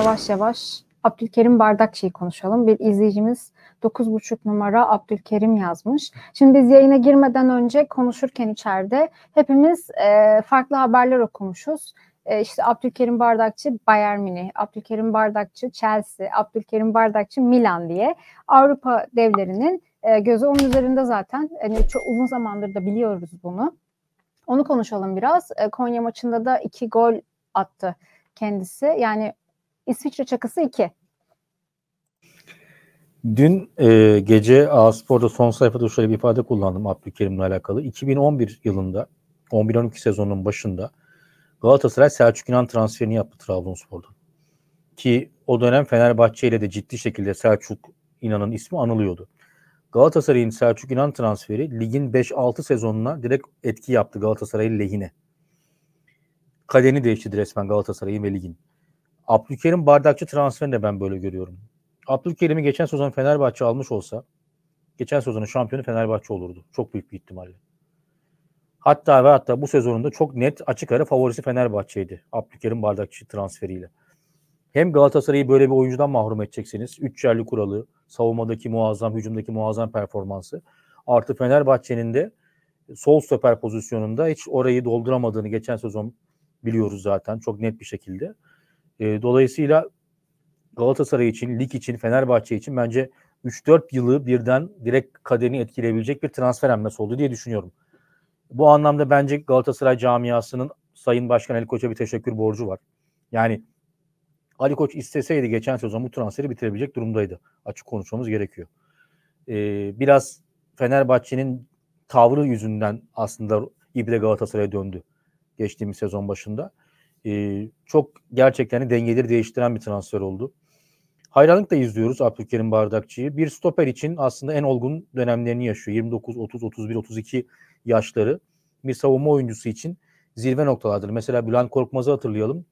yavaş yavaş Abdülkerim Bardakçı'yı konuşalım. Bir izleyicimiz 9.5 numara Abdülkerim yazmış. Şimdi biz yayına girmeden önce konuşurken içeride hepimiz e, farklı haberler okumuşuz. E, işte Abdülkerim Bardakçı Bayern Münih, Abdülkerim Bardakçı Chelsea, Abdülkerim Bardakçı Milan diye Avrupa devlerinin e, gözü onun üzerinde zaten. Hani çok uzun zamandır da biliyoruz bunu. Onu konuşalım biraz. E, Konya maçında da iki gol attı kendisi. Yani İsviçre çakısı 2. Dün e, gece A-Spor'da son sayfada şöyle bir ifade kullandım Abdülkerim'le alakalı. 2011 yılında 11-12 sezonunun başında Galatasaray Selçuk İnan transferini yaptı Trabzonspor'dan. Ki o dönem Fenerbahçe ile de ciddi şekilde Selçuk İnan'ın ismi anılıyordu. Galatasaray'ın Selçuk İnan transferi ligin 5-6 sezonuna direkt etki yaptı Galatasaray'ın lehine. Kaderini değiştirdi resmen Galatasaray'ın ve ligin. Abdülkerim Bardakçı transferini de ben böyle görüyorum. Abdülkerim'i geçen sezon Fenerbahçe almış olsa geçen sezonun şampiyonu Fenerbahçe olurdu. Çok büyük bir ihtimalle. Hatta ve hatta bu sezonunda çok net açık ara favorisi Fenerbahçe'ydi. Abdülkerim Bardakçı transferiyle. Hem Galatasaray'ı böyle bir oyuncudan mahrum edeceksiniz. Üç yerli kuralı, savunmadaki muazzam, hücumdaki muazzam performansı. Artı Fenerbahçe'nin de sol stoper pozisyonunda hiç orayı dolduramadığını geçen sezon biliyoruz zaten çok net bir şekilde. E, dolayısıyla Galatasaray için, lig için, Fenerbahçe için bence 3-4 yılı birden direkt kaderini etkileyebilecek bir transfer hamlesi oldu diye düşünüyorum. Bu anlamda bence Galatasaray camiasının Sayın Başkan Ali Koç'a bir teşekkür borcu var. Yani Ali Koç isteseydi geçen sezon bu transferi bitirebilecek durumdaydı. Açık konuşmamız gerekiyor. Ee, biraz Fenerbahçe'nin tavrı yüzünden aslında İbre Galatasaray'a döndü geçtiğimiz sezon başında. Ee, çok gerçekten dengeleri değiştiren bir transfer oldu. Hayranlıkla izliyoruz Abdülkerim Bardakçı'yı. Bir stoper için aslında en olgun dönemlerini yaşıyor. 29, 30, 31, 32 yaşları. Bir savunma oyuncusu için zirve noktalardır. Mesela Bülent Korkmaz'ı hatırlayalım.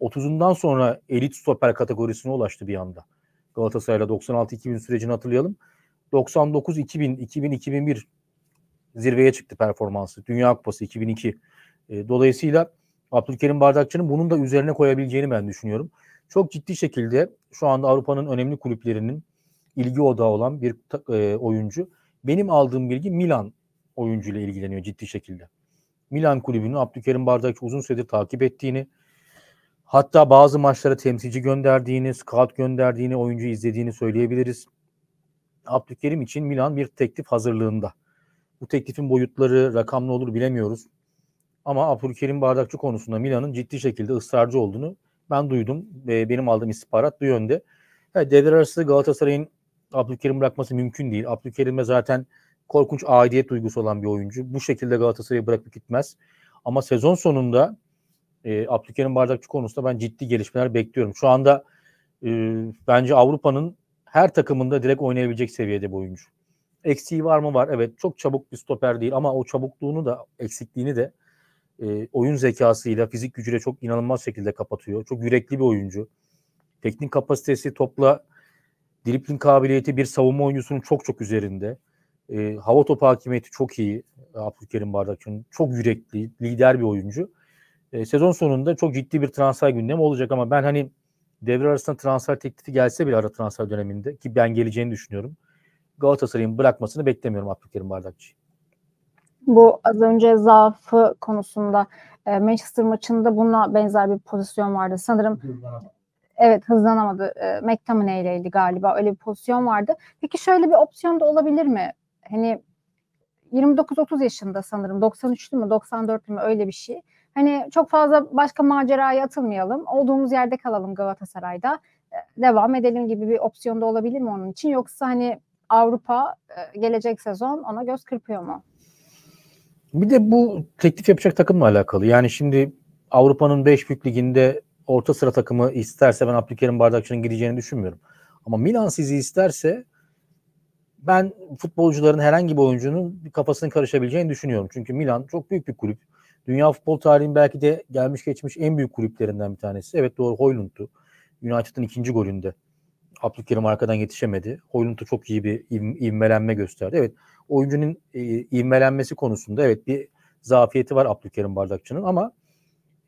30'undan sonra elit stoper kategorisine ulaştı bir anda. Galatasaray'la 96-2000 sürecini hatırlayalım. 99-2000, 2000-2001 zirveye çıktı performansı. Dünya Kupası 2002. E, dolayısıyla Abdülkerim Bardakçı'nın bunun da üzerine koyabileceğini ben düşünüyorum. Çok ciddi şekilde şu anda Avrupa'nın önemli kulüplerinin ilgi odağı olan bir e, oyuncu. Benim aldığım bilgi Milan oyuncuyla ilgileniyor ciddi şekilde. Milan kulübünün Abdülkerim Bardakçı uzun süredir takip ettiğini, hatta bazı maçlara temsilci gönderdiğini, scout gönderdiğini, oyuncu izlediğini söyleyebiliriz. Abdülkerim için Milan bir teklif hazırlığında. Bu teklifin boyutları, rakam ne olur bilemiyoruz. Ama Abdülkerim Bardakçı konusunda Milan'ın ciddi şekilde ısrarcı olduğunu ben duydum. ve benim aldığım istihbarat bu yönde. Evet, devre arası Galatasaray'ın Abdülkerim bırakması mümkün değil. Abdülkerim'e zaten korkunç aidiyet duygusu olan bir oyuncu. Bu şekilde Galatasaray'ı bırakıp gitmez. Ama sezon sonunda e, Abdülkerim Bardakçı konusunda ben ciddi gelişmeler bekliyorum. Şu anda e, bence Avrupa'nın her takımında direkt oynayabilecek seviyede bir oyuncu. Eksiği var mı var? Evet çok çabuk bir stoper değil ama o çabukluğunu da eksikliğini de e, oyun zekasıyla, fizik gücüyle çok inanılmaz şekilde kapatıyor. Çok yürekli bir oyuncu. Teknik kapasitesi topla dripling kabiliyeti bir savunma oyuncusunun çok çok üzerinde. E, hava topu hakimiyeti çok iyi. Abdülkerim Bardakçı'nın çok yürekli, lider bir oyuncu. E, sezon sonunda çok ciddi bir transfer gündemi olacak ama ben hani devre arasında transfer teklifi gelse bile ara transfer döneminde ki ben geleceğini düşünüyorum. Galatasaray'ın bırakmasını beklemiyorum Abdülkerim Bardakçı'yı bu az önce zaafı konusunda e, Manchester maçında buna benzer bir pozisyon vardı. Sanırım evet hızlanamadı. E, McTominay ileydi galiba. Öyle bir pozisyon vardı. Peki şöyle bir opsiyon da olabilir mi? Hani 29-30 yaşında sanırım. 93'lü mü 94'lü mü öyle bir şey. Hani çok fazla başka maceraya atılmayalım. Olduğumuz yerde kalalım Galatasaray'da. E, devam edelim gibi bir opsiyon da olabilir mi onun için? Yoksa hani Avrupa e, gelecek sezon ona göz kırpıyor mu? Bir de bu teklif yapacak takımla alakalı. Yani şimdi Avrupa'nın 5 büyük liginde orta sıra takımı isterse ben Abdülkerim Bardakçı'nın gideceğini düşünmüyorum. Ama Milan sizi isterse ben futbolcuların herhangi bir oyuncunun kafasını karışabileceğini düşünüyorum. Çünkü Milan çok büyük bir kulüp. Dünya futbol tarihinin belki de gelmiş geçmiş en büyük kulüplerinden bir tanesi. Evet doğru Hoylund'tu. United'ın ikinci golünde. Abdülkerim arkadan yetişemedi. Hoylund'u çok iyi bir ivmelenme gösterdi. Evet oyuncunun e, ivmelenmesi konusunda evet bir zafiyeti var Abdülkerim Bardakçı'nın ama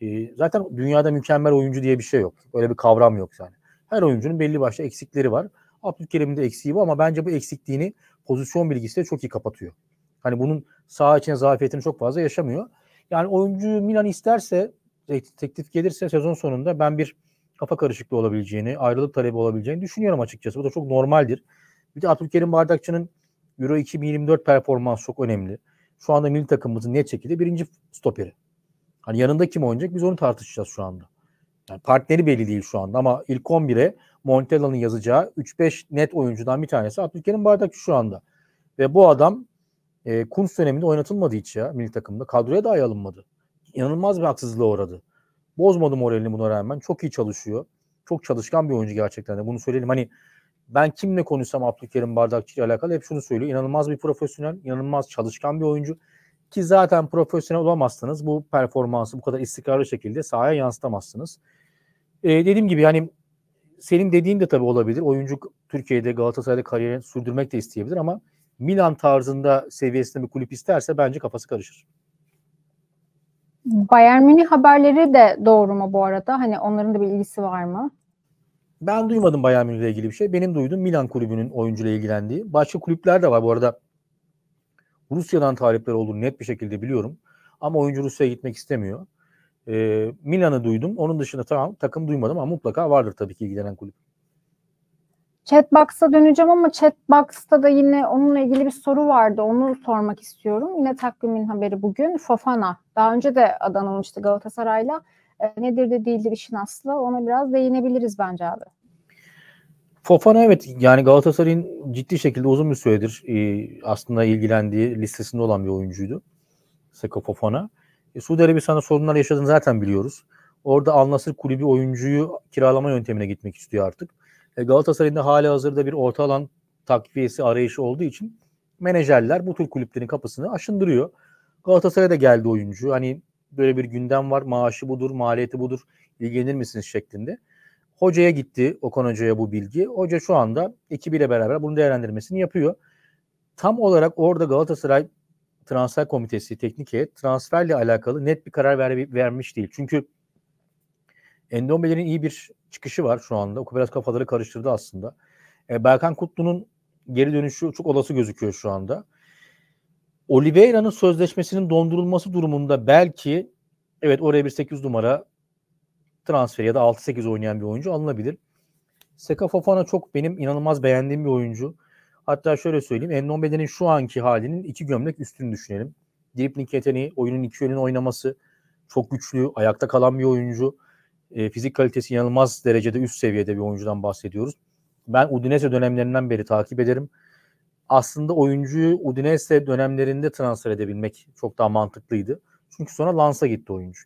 E, zaten dünyada mükemmel oyuncu diye bir şey yok. Öyle bir kavram yok yani. Her oyuncunun belli başlı eksikleri var. Abdülkerim'in de eksiği bu ama bence bu eksikliğini pozisyon bilgisiyle çok iyi kapatıyor. Hani bunun sağ içine zafiyetini çok fazla yaşamıyor. Yani oyuncu Milan isterse teklif gelirse sezon sonunda ben bir kafa karışıklığı olabileceğini, ayrılık talebi olabileceğini düşünüyorum açıkçası. Bu da çok normaldir. Bir de Abdülkerim Bardakçı'nın Euro 2024 performans çok önemli. Şu anda milli takımımızın net şekilde birinci stoperi. Hani yanında kim oynayacak biz onu tartışacağız şu anda. Yani partneri belli değil şu anda ama ilk 11'e Montella'nın yazacağı 3-5 net oyuncudan bir tanesi Abdülkerim Bardakçı şu anda. Ve bu adam e, Kunz döneminde oynatılmadı hiç ya milli takımda. Kadroya dahi alınmadı. İnanılmaz bir haksızlığa uğradı. Bozmadı moralini buna rağmen. Çok iyi çalışıyor. Çok çalışkan bir oyuncu gerçekten de. Bunu söyleyelim. Hani ben kimle konuşsam Abdülkerim Bardakçı ile alakalı hep şunu söylüyor. İnanılmaz bir profesyonel, inanılmaz çalışkan bir oyuncu. Ki zaten profesyonel olamazsanız bu performansı bu kadar istikrarlı şekilde sahaya yansıtamazsınız. Ee, dediğim gibi yani senin dediğin de tabii olabilir. Oyuncu Türkiye'de Galatasaray'da kariyerini sürdürmek de isteyebilir ama Milan tarzında seviyesinde bir kulüp isterse bence kafası karışır. Bayern Münih haberleri de doğru mu bu arada? Hani onların da bir ilgisi var mı? Ben duymadım Bayern Münih ile ilgili bir şey. Benim duyduğum Milan kulübünün oyuncuyla ilgilendiği. Başka kulüpler de var bu arada. Rusya'dan talipler olduğunu net bir şekilde biliyorum. Ama oyuncu Rusya'ya gitmek istemiyor. Ee, Milan'ı duydum. Onun dışında tamam takım duymadım ama mutlaka vardır tabii ki ilgilenen kulüp. Chatbox'a döneceğim ama Chatbox'ta da yine onunla ilgili bir soru vardı. Onu sormak istiyorum. Yine takvimin haberi bugün. Fofana. Daha önce de adanılmıştı Galatasaray'la. E, nedir de değildir işin aslı. Ona biraz değinebiliriz bence abi. Fofana evet yani Galatasaray'ın ciddi şekilde uzun bir süredir e, aslında ilgilendiği listesinde olan bir oyuncuydu. Seko Fofana. E, Suudi Arabistan'da sorunlar yaşadığını zaten biliyoruz. Orada Al kulübü oyuncuyu kiralama yöntemine gitmek istiyor artık. E, Galatasaray'ın da hali hazırda bir orta alan takviyesi arayışı olduğu için menajerler bu tür kulüplerin kapısını aşındırıyor. Galatasaray'a da geldi oyuncu. Hani böyle bir gündem var. Maaşı budur, maliyeti budur. İlgilenir misiniz şeklinde. Hocaya gitti Okan Hoca'ya bu bilgi. Hoca şu anda ekibiyle beraber bunun değerlendirmesini yapıyor. Tam olarak orada Galatasaray transfer komitesi, teknik heyet transferle alakalı net bir karar ver, vermiş değil. Çünkü Endombele'nin iyi bir çıkışı var şu anda. O biraz kafaları karıştırdı aslında. E, Berkan Kutlu'nun geri dönüşü çok olası gözüküyor şu anda. Oliveira'nın sözleşmesinin dondurulması durumunda belki evet oraya bir 8 numara transfer ya da 6-8 oynayan bir oyuncu alınabilir. Seka Fofana çok benim inanılmaz beğendiğim bir oyuncu. Hatta şöyle söyleyeyim. Endombe'nin şu anki halinin iki gömlek üstünü düşünelim. Dribling yeteneği, oyunun iki yönünü oynaması çok güçlü, ayakta kalan bir oyuncu. E, fizik kalitesi inanılmaz derecede üst seviyede bir oyuncudan bahsediyoruz. Ben Udinese dönemlerinden beri takip ederim. Aslında oyuncuyu Udinese dönemlerinde transfer edebilmek çok daha mantıklıydı. Çünkü sonra Lans'a gitti oyuncu.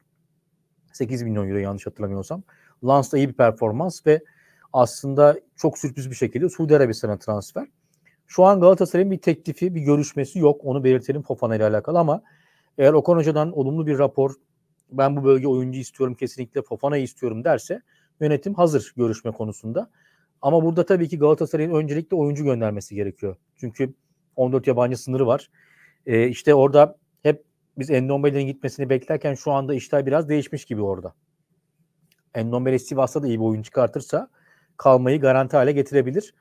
8 milyon euro yanlış hatırlamıyorsam. Lans'ta iyi bir performans ve aslında çok sürpriz bir şekilde Suudi Arabistan'a transfer. Şu an Galatasaray'ın bir teklifi, bir görüşmesi yok. Onu belirtelim Fofana ile alakalı ama eğer Okan Hoca'dan olumlu bir rapor ben bu bölge oyuncu istiyorum kesinlikle Fofana'yı istiyorum derse yönetim hazır görüşme konusunda. Ama burada tabii ki Galatasaray'ın öncelikle oyuncu göndermesi gerekiyor. Çünkü 14 yabancı sınırı var. Ee, işte orada hep biz Endombele'nin gitmesini beklerken şu anda işler biraz değişmiş gibi orada. Endombele Sivas'ta da iyi bir oyun çıkartırsa kalmayı garanti hale getirebilir.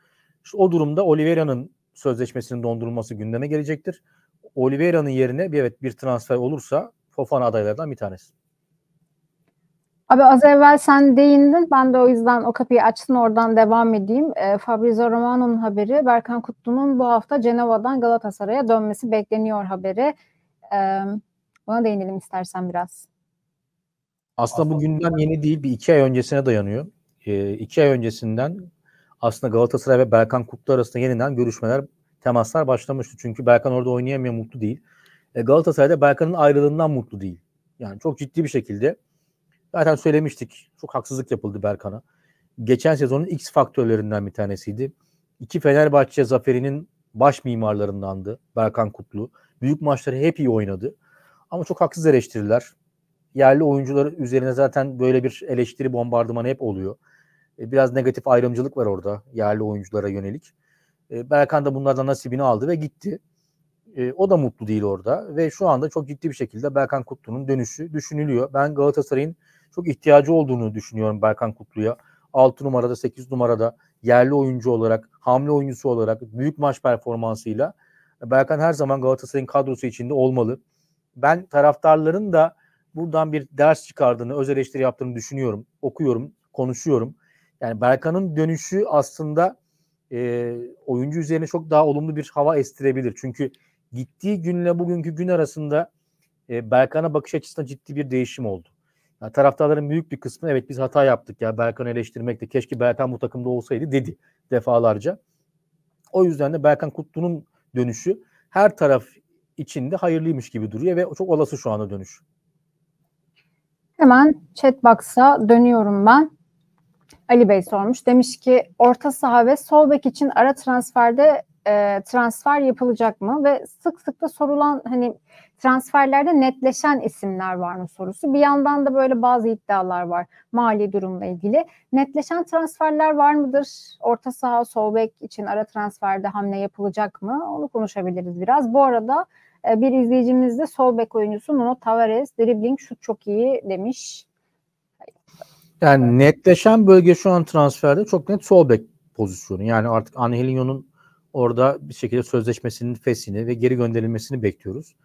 İşte o durumda Oliveira'nın sözleşmesinin dondurulması gündeme gelecektir. Oliveira'nın yerine bir evet bir transfer olursa Fofana adaylardan bir tanesi. Abi az evvel sen değindin. Ben de o yüzden o kapıyı açtın oradan devam edeyim. E, Fabrizio Romano'nun haberi Berkan Kutlu'nun bu hafta Cenova'dan Galatasaray'a dönmesi bekleniyor haberi. E, ona değinelim istersen biraz. Aslında bu günden yeni değil. Bir iki ay öncesine dayanıyor. E, iki ay öncesinden aslında Galatasaray ve Berkan Kutlu arasında yeniden görüşmeler, temaslar başlamıştı. Çünkü Berkan orada oynayamıyor, mutlu değil. E, Galatasaray'da Berkan'ın ayrılığından mutlu değil. Yani çok ciddi bir şekilde zaten söylemiştik. Çok haksızlık yapıldı Berkan'a. Geçen sezonun X faktörlerinden bir tanesiydi. İki Fenerbahçe zaferinin baş mimarlarındandı Berkan Kutlu. Büyük maçları hep iyi oynadı. Ama çok haksız eleştiriler. Yerli oyuncular üzerine zaten böyle bir eleştiri bombardımanı hep oluyor. E, biraz negatif ayrımcılık var orada yerli oyunculara yönelik. E, Berkan da bunlardan nasibini aldı ve gitti. E, o da mutlu değil orada ve şu anda çok ciddi bir şekilde Berkan Kutlu'nun dönüşü düşünülüyor. Ben Galatasaray'ın çok ihtiyacı olduğunu düşünüyorum Berkan Kutlu'ya. 6 numarada 8 numarada yerli oyuncu olarak, hamle oyuncusu olarak büyük maç performansıyla Berkan her zaman Galatasaray'ın kadrosu içinde olmalı. Ben taraftarların da buradan bir ders çıkardığını, öz eleştiri yaptığını düşünüyorum. Okuyorum, konuşuyorum. Yani Berkan'ın dönüşü aslında e, oyuncu üzerine çok daha olumlu bir hava estirebilir. Çünkü gittiği günle bugünkü gün arasında e, Berkan'a bakış açısında ciddi bir değişim oldu. Yani taraftarların büyük bir kısmı evet biz hata yaptık ya Berkan'ı eleştirmekte keşke Berkan bu takımda olsaydı dedi defalarca. O yüzden de Berkan Kutlu'nun dönüşü her taraf içinde hayırlıymış gibi duruyor ve çok olası şu anda dönüş. Hemen chatbox'a dönüyorum ben. Ali Bey sormuş. Demiş ki orta saha ve sol bek için ara transferde e, transfer yapılacak mı? Ve sık sık da sorulan hani transferlerde netleşen isimler var mı sorusu. Bir yandan da böyle bazı iddialar var mali durumla ilgili. Netleşen transferler var mıdır? Orta saha, sol bek için ara transferde hamle yapılacak mı? Onu konuşabiliriz biraz. Bu arada e, bir izleyicimiz de sol bek oyuncusu Nuno Tavares, dribbling şut çok iyi demiş. Yani netleşen bölge şu an transferde çok net sol bek pozisyonu. Yani artık Angelinho'nun orada bir şekilde sözleşmesinin fesini ve geri gönderilmesini bekliyoruz.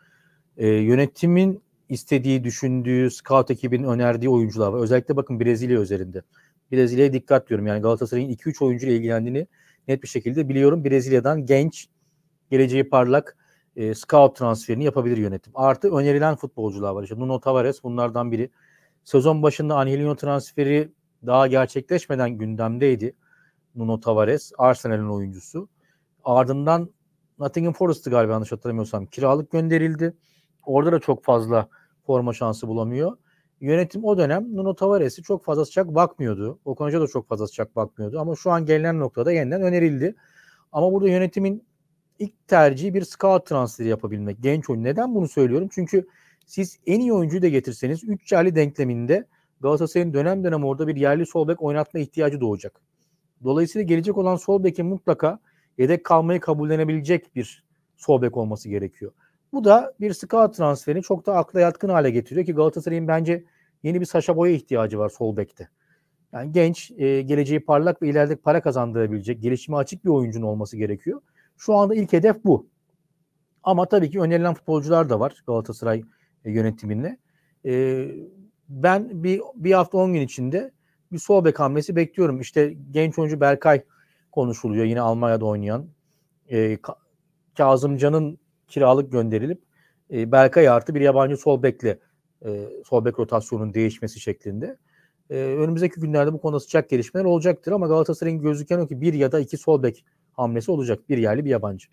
Ee, yönetimin istediği, düşündüğü, scout ekibinin önerdiği oyuncular var. Özellikle bakın Brezilya üzerinde. Brezilya'ya dikkat diyorum. Yani Galatasaray'ın 2-3 oyuncuyla ilgilendiğini net bir şekilde biliyorum. Brezilya'dan genç, geleceği parlak e, scout transferini yapabilir yönetim. Artı önerilen futbolcular var. İşte Nuno Tavares bunlardan biri. Sezon başında Angelino transferi daha gerçekleşmeden gündemdeydi. Nuno Tavares, Arsenal'in oyuncusu. Ardından Nottingham Forest'ı galiba yanlış hatırlamıyorsam kiralık gönderildi. Orada da çok fazla forma şansı bulamıyor. Yönetim o dönem Nuno Tavares'i çok fazla sıcak bakmıyordu. Okan Hoca da çok fazla sıcak bakmıyordu. Ama şu an gelinen noktada yeniden önerildi. Ama burada yönetimin ilk tercihi bir scout transferi yapabilmek. Genç oyuncu. Neden bunu söylüyorum? Çünkü siz en iyi oyuncuyu da getirseniz 3 yerli denkleminde Galatasaray'ın dönem dönem orada bir yerli sol bek oynatma ihtiyacı doğacak. Dolayısıyla gelecek olan sol bekin mutlaka yedek kalmayı kabullenebilecek bir sol bek olması gerekiyor. Bu da bir scout transferini çok da akla yatkın hale getiriyor ki Galatasaray'ın bence yeni bir Saşa Boya ihtiyacı var sol bekte. Yani genç, e, geleceği parlak ve ileride para kazandırabilecek, gelişime açık bir oyuncunun olması gerekiyor. Şu anda ilk hedef bu. Ama tabii ki önerilen futbolcular da var Galatasaray e, yönetiminde. E, ben bir, bir hafta 10 gün içinde bir sol bek hamlesi bekliyorum. İşte genç oyuncu Berkay konuşuluyor. Yine Almanya'da oynayan. E, Kazımcan'ın kiralık gönderilip e, Berkay artı bir yabancı sol bekle e, sol bek rotasyonunun değişmesi şeklinde. E, önümüzdeki günlerde bu konuda sıcak gelişmeler olacaktır ama Galatasaray'ın gözüken o ki bir ya da iki sol bek hamlesi olacak. Bir yerli bir yabancı.